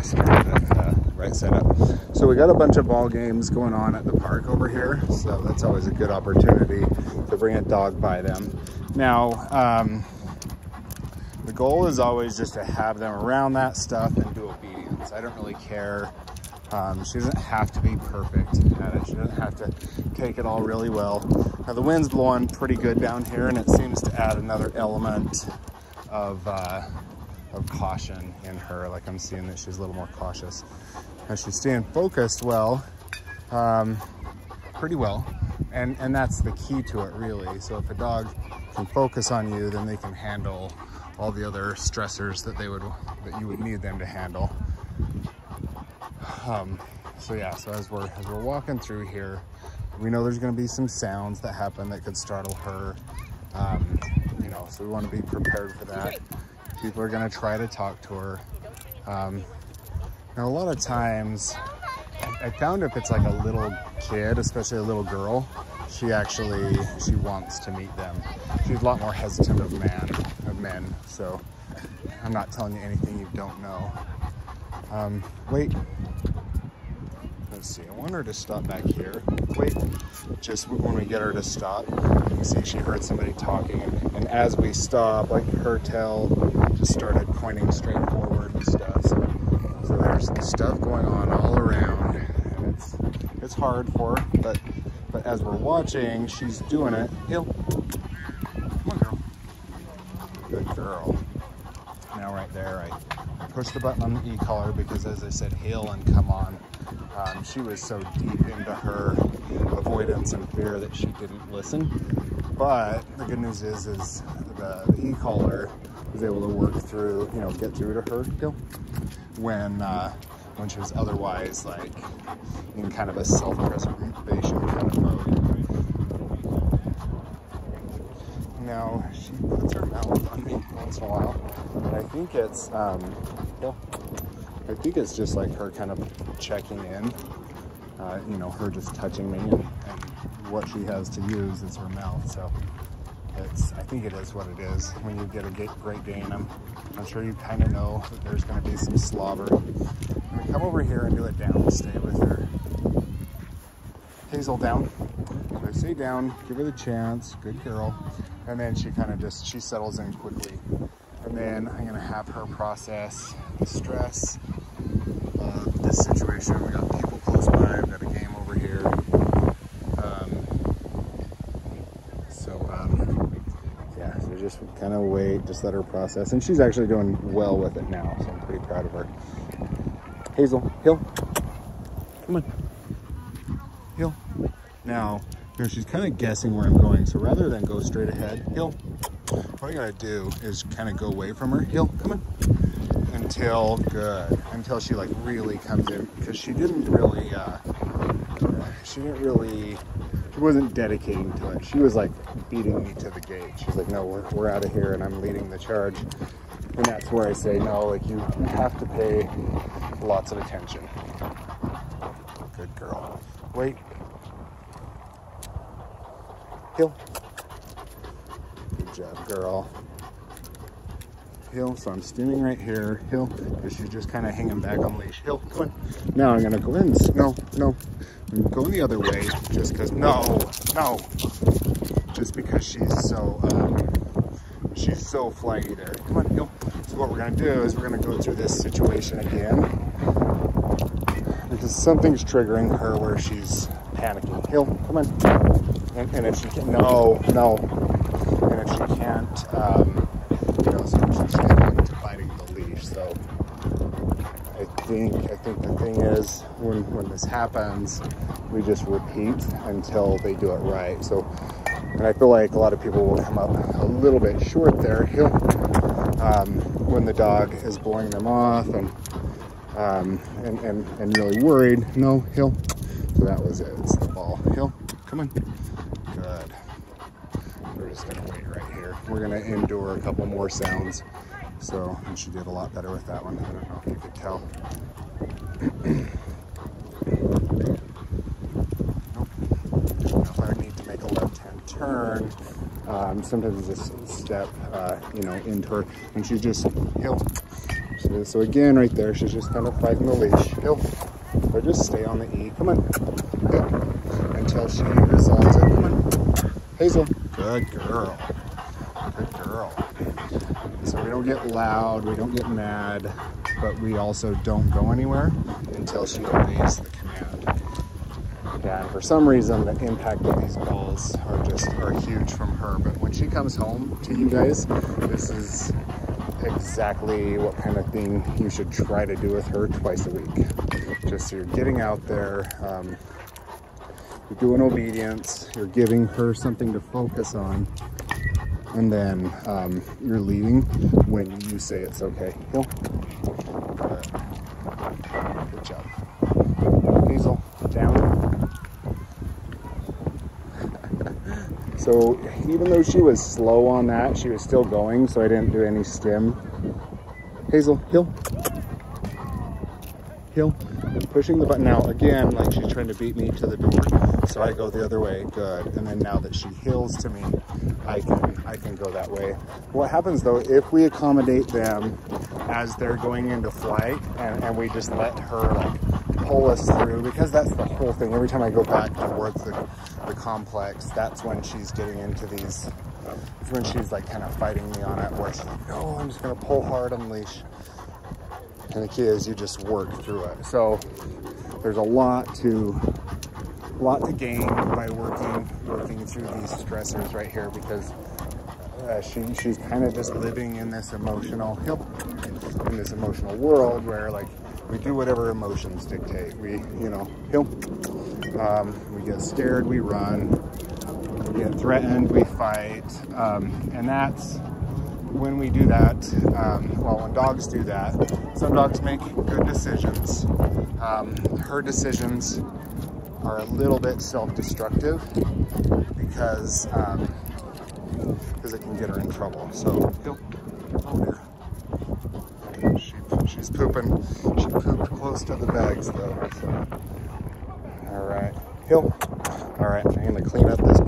faster, uh, right setup. So we got a bunch of ball games going on at the park over here. So that's always a good opportunity to bring a dog by them. Now, um, the goal is always just to have them around that stuff and do obedience. I don't really care. Um, she doesn't have to be perfect at it. She doesn't have to take it all really well. Now the wind's blowing pretty good down here and it seems to add another element of, uh, of caution in her. Like I'm seeing that she's a little more cautious. Now she's staying focused well, um, pretty well. And, and that's the key to it really. So if a dog can focus on you, then they can handle all the other stressors that they would, that you would need them to handle. Um, so yeah, so as we're, as we're walking through here, we know there's gonna be some sounds that happen that could startle her. Um, you know, so we wanna be prepared for that. People are gonna try to talk to her. Um, and a lot of times, I, I found if it's like a little kid, especially a little girl, she actually, she wants to meet them. She's a lot more hesitant of man, of men. So I'm not telling you anything you don't know. Um, wait. See, I want her to stop back here. Wait, just when we get her to stop, you can see she heard somebody talking. And, and as we stop, like her tail just started pointing straight forward and stuff. So, so there's stuff going on all around. And it's, it's hard for her, but, but as we're watching, she's doing it. Hill. Come on, girl. Good girl. Now right there, I pushed the button on the e-collar because as I said, hail and come on. Um, she was so deep into her avoidance and fear that she didn't listen. But the good news is, is the, the e-collar was able to work through, you know, get through to her still when uh, when she was otherwise like in kind of a self-preservation kind of mode. Now she puts her mouth on me once in a while, and I think it's um, I think it's just like her kind of checking in. Uh, you know, her just touching me, and, and what she has to use is her mouth. So it's I think it is what it is. When you get a Great Dane, I'm I'm sure you kind of know that there's going to be some slobber. Come over here and do it down. Stay with her. Hazel down. I say down, give her the chance, good girl. And then she kind of just, she settles in quickly. And then I'm gonna have her process the stress of this situation. We got people close by, we've got a game over here. Um, so, um, yeah, so just kind of wait, just let her process. And she's actually doing well with it now, so I'm pretty proud of her. Hazel, Hill, come on. Hill. Now, know, she's kind of guessing where I'm going. So rather than go straight ahead, Hill, what I gotta do is kind of go away from her. Hill, come on. Until, good, until she like really comes in. Because she didn't really, uh, she didn't really, she wasn't dedicating to it. She was like beating me to the gate. She's like, no, we're, we're out of here and I'm leading the charge. And that's where I say, no, like you have to pay lots of attention. Good girl. Wait. Hill. Good job, girl. Hill, so I'm stimming right here. Hill, because she's just kind of hanging back on leash. Hill, come on. Now I'm gonna go in. No, no. I'm going the other way just because, no, no. Just because she's so, um, she's so flighty there. Come on, Hill. So what we're gonna do is we're gonna go through this situation again because something's triggering her where she's panicking. Hill, come on. And, and if she can, no, no. And if she can't, um, you know, she's getting into biting the leash. So I think, I think the thing is when, when this happens, we just repeat until they do it right. So, and I feel like a lot of people will come up a little bit short there. Hill, um, when the dog is blowing them off and um, and, and, and really worried. No, Hill. So that was it. It's the ball. Hill, come on. Good. We're just gonna wait right here. We're gonna endure a couple more sounds. So, and she did a lot better with that one. I don't know if you could tell. nope. I need to make a left-hand turn, um, sometimes just step, uh, you know, into her, and she's just, Hill, So, so again, right there, she's just kind of fighting the leash. Hill. Or just stay on the E. Come on. Until she resolves. Hazel. Good girl. Good girl. So we don't get loud, we don't get mad, but we also don't go anywhere until she obeys the command. And for some reason, the impact of these balls are just are huge from her. But when she comes home to you guys, this is exactly what kind of thing you should try to do with her twice a week. Just so you're getting out there, um, you're doing obedience, you're giving her something to focus on, and then um, you're leaving when you say it's okay. Cool. Good job. Hazel, down. so even though she was slow on that, she was still going, so I didn't do any stim. Hazel, heel. Heel. Pushing the button now again, like she's trying to beat me to the door. So I go the other way, good. And then now that she heels to me, I can I can go that way. What happens though, if we accommodate them as they're going into flight and, and we just let her like pull us through, because that's the whole thing. Every time I go back towards the, the complex, that's when she's getting into these, it's when she's like kind of fighting me on it, where she's like, no, I'm just gonna pull hard on leash. And the key is you just work through it. So there's a lot to lot to gain by working working through these stressors right here because uh, she she's kind of just living in this emotional in this emotional world where like we do whatever emotions dictate. We you know um, we get scared, we run. We get threatened, we fight, um, and that's when we do that, um, well, when dogs do that, some dogs make good decisions. Um, her decisions are a little bit self-destructive because um, because it can get her in trouble. So, oh dear. She, she's pooping. She pooped close to the bags though. So. All right, Hill. All right, I'm gonna clean up this.